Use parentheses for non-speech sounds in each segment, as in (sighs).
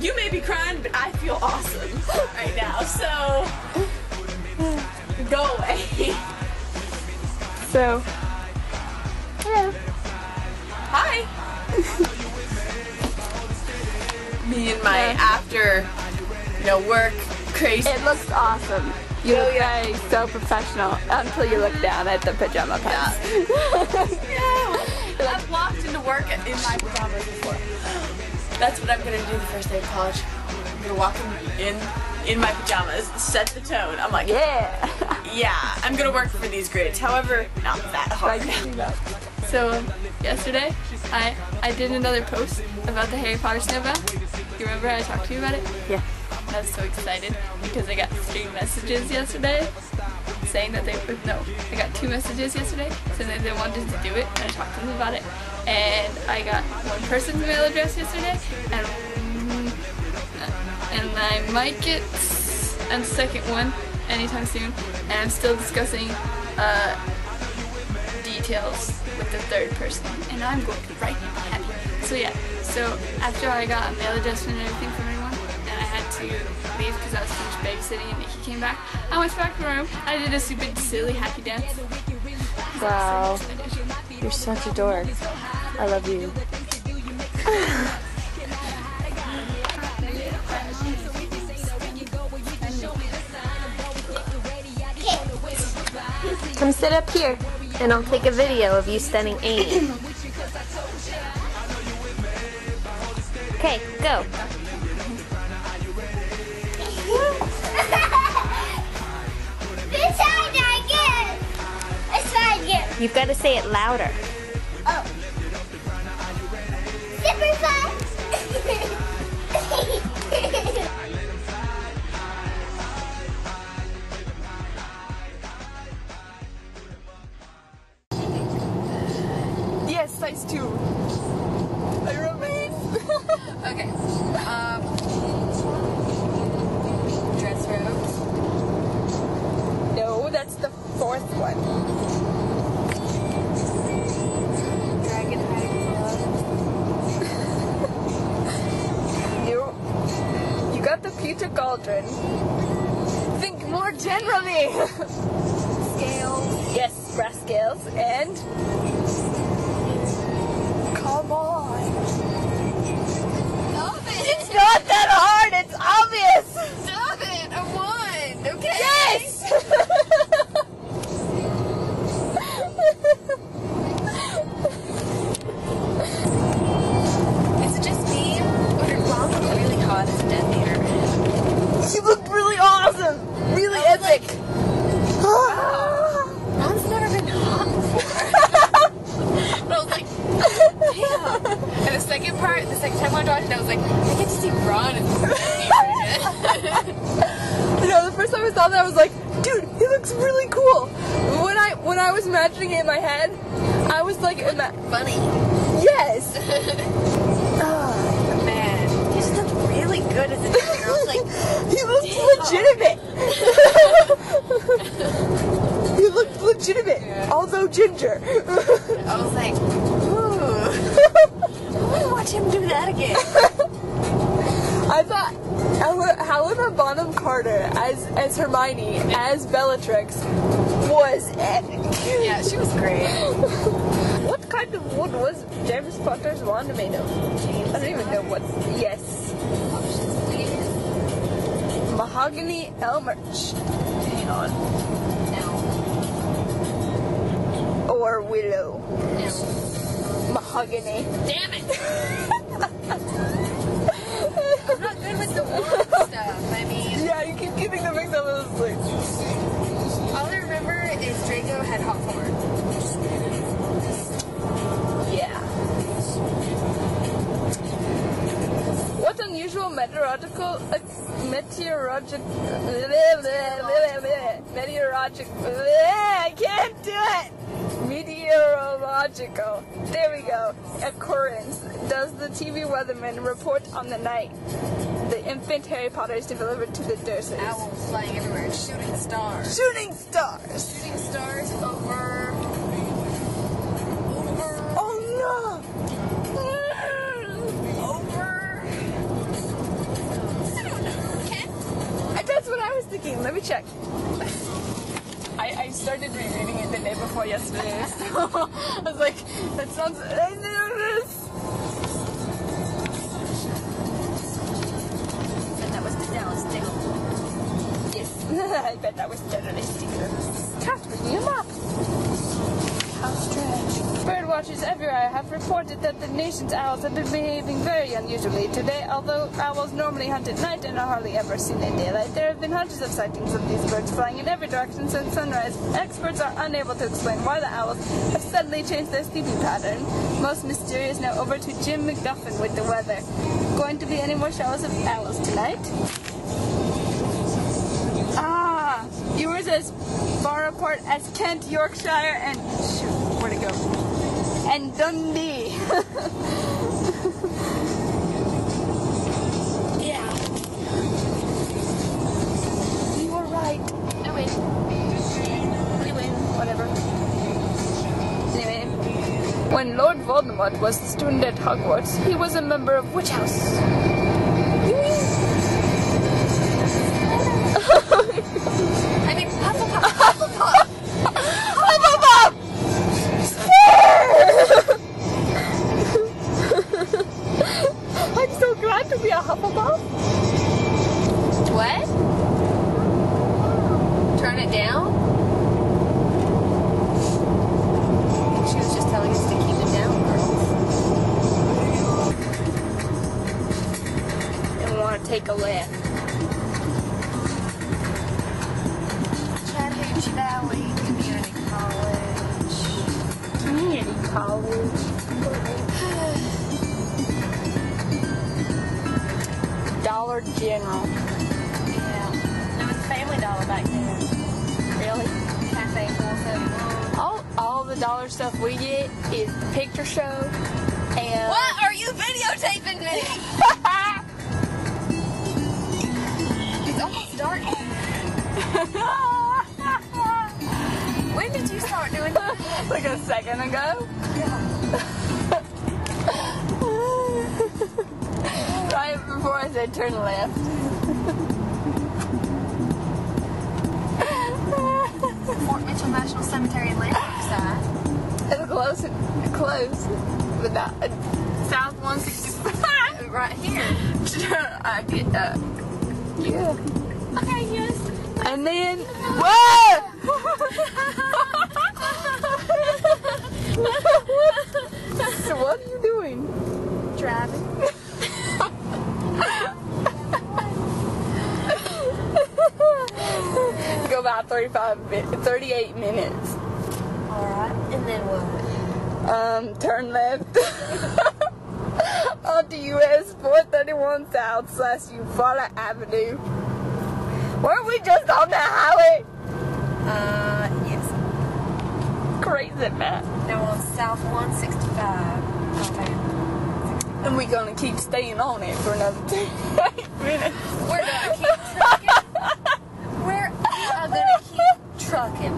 you may be crying, but I feel awesome (laughs) right now. So (sighs) go away. (laughs) So, hello. Hi. (laughs) Me and my Yeah. after, you know, work crazy. It looks awesome. You Oh, look yeah. very so professional until you look down at the pajama pants. Yeah. I've walked into work in my pajamas before. That's what I'm gonna do the first day of college. I'm gonna walk in in, in my pajamas, set the tone. I'm like, yeah. (laughs) yeah, I'm gonna work for these grades. However, not that hard. (laughs) So yesterday, I I did another post about the Harry Potter snowbound. You remember I talked to you about it? Yeah. I was so excited because I got three messages yesterday saying that they no, I got two messages yesterday saying that they wanted to do it, and I talked to them about it. And I got one person's email address yesterday, and and I might get a second one anytime soon. And I'm still discussing uh, details with the third person, and I'm going to write him happy. So yeah, so after I got a mail address and everything from everyone, and I had to leave because I was finished babysitting and Nikki came back, I went back to the room. I did a stupid, silly, happy dance. Wow. You're such a dork. I love you. Come sit up here, and I'll take a video of you stunning Amy. Okay, go. This side again. This side again. You've got to say it louder. Two. Are you (laughs) okay. Um. Dress robes. No, that's the fourth one. Dragon (laughs) You. You got the pewter cauldron. Think more generally. (laughs) scales. Yes, brass scales and. Legitimate. (laughs) he looked legitimate, Yeah. although ginger. I was like, (laughs) ooh. I want to watch him do that again. I thought Helena Bonham Carter as as Hermione as Bellatrix was epic. Yeah, she was great. (laughs) What kind of wood was James Potter's wand made of? I don't even know what. Yes, mahogany elmerch. Hang on. Or willow. Mahogany. Damn it! (laughs) I'm not good with the wood stuff. I mean, Yeah, you keep getting the mix up. Like, all I remember is Draco had hawthorn. yeah. Unusual meteorological uh, meteorologic meteorologic I can't do it. Meteorological. There we go. Occurrence. Does the TV weatherman report on the night the infant Harry Potter is delivered to the Dursleys? Owls flying everywhere. Shooting stars. Shooting stars yesterday, (laughs) so I was like, that sounds. I knew this. And that was the Dallas Tale. Yes, I bet that was totally (laughs) Watchers everywhere have reported that the nation's owls have been behaving very unusually today. Although owls normally hunt at night and are hardly ever seen in daylight, there have been hundreds of sightings of these birds flying in every direction since sunrise. Experts are unable to explain why the owls have suddenly changed their sleeping pattern. Most mysterious now over to Jim McGuffin with the weather. Going to be any more showers of owls tonight? Ah, yours as far apart as Kent, Yorkshire, and shoot? And Dundee. (laughs) yeah. You were right. I win. You win. Whatever. Anyway, when Lord Voldemort was a student at Hogwarts, he was a member of which house? Take a left. Chattahoochee Valley Community College. Community college. (sighs) Dollar General. Yeah. It was Family Dollar back then. Really? Cafe 471. All, all the dollar stuff we get is picture show and. What are you videotaping me? (laughs) almost. (laughs) When did you start doing that? (laughs) like a second ago. Yeah. (laughs) right before I said turn left. Fort Mitchell National Cemetery in Landmark side. It's close, close, but not South 165. Right here. I get uh, yeah. Okay, yes. And then whoa! (laughs) so what are you doing? Driving. (laughs) Go about 35, mi- 38 minutes. Alright. And then what? Um, turn left (laughs) onto US 431 South slash Eufaula Avenue. Weren't we just on that highway? Uh, yes. Crazy, man. Now on South 165. Okay. And we're gonna keep staying on it for another (laughs) 38 minutes. We're gonna keep trucking. We're we are gonna keep trucking.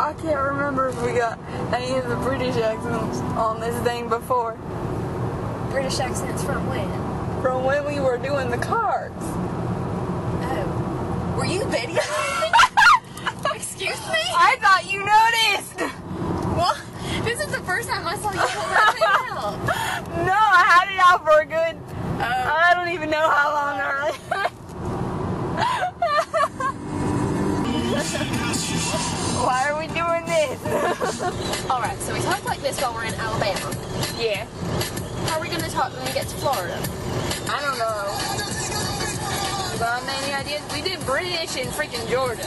I can't remember if we got any of the British accents on this thing before. British accents from when? From when we were doing the cards. Oh. Were you videotaping? (laughs) Excuse me? I thought you noticed! What? This is the first time I saw you pull that thing out. (laughs) No, I had it out for a good. Oh. I don't even know how long (laughs) this? Alright, so we talk like this while we're in Alabama. yeah, How are we gonna talk when we get to Florida? I don't know. Got any ideas? We did British in freaking Georgia.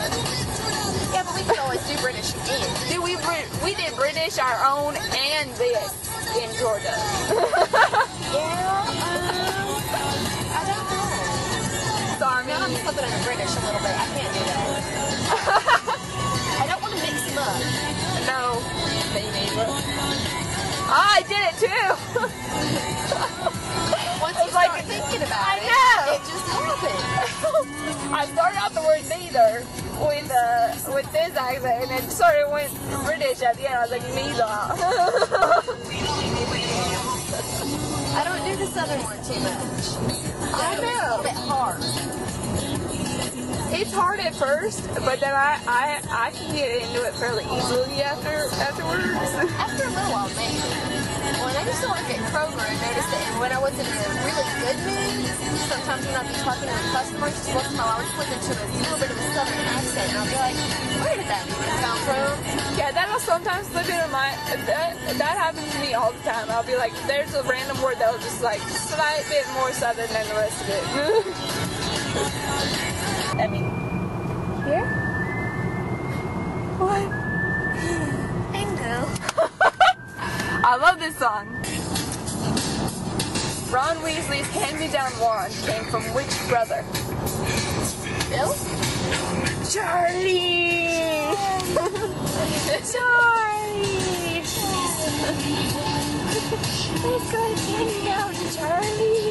Yeah, but we can always do British again. Did we we did British our own and this in Georgia. (laughs) Yeah, um, I don't know. So I Now I'm mean, flipping into British a little bit. I can't do that. I did it too. (laughs) Once you like- start thinking about it, I it, know. it just happens. (laughs) I started out the word neither with uh with this accent, and then sort of went British at the end. I was like, neither. (laughs) I don't do the southern one too much. I It's a know. bit hard. It's hard at first, but then I, I I can get into it fairly easily after afterwards. After a little while, maybe. I used to work at Kroger, I noticed that when I was in a really good mood, sometimes when I'd be talking to customers, just once in a while, I would slip into a little bit of a southern accent, and I'd be like, where did that come from? Yeah, that'll sometimes slip into my that that happens to me all the time. I'll be like, there's a random word that'll just like slight bit more southern than the rest of it. (laughs) I mean, here. What? I love this song. Ron Weasley's hand-me-down wand came from which brother? Bill? Charlie! (laughs) Charlie! Let's go hand-me-down, Charlie!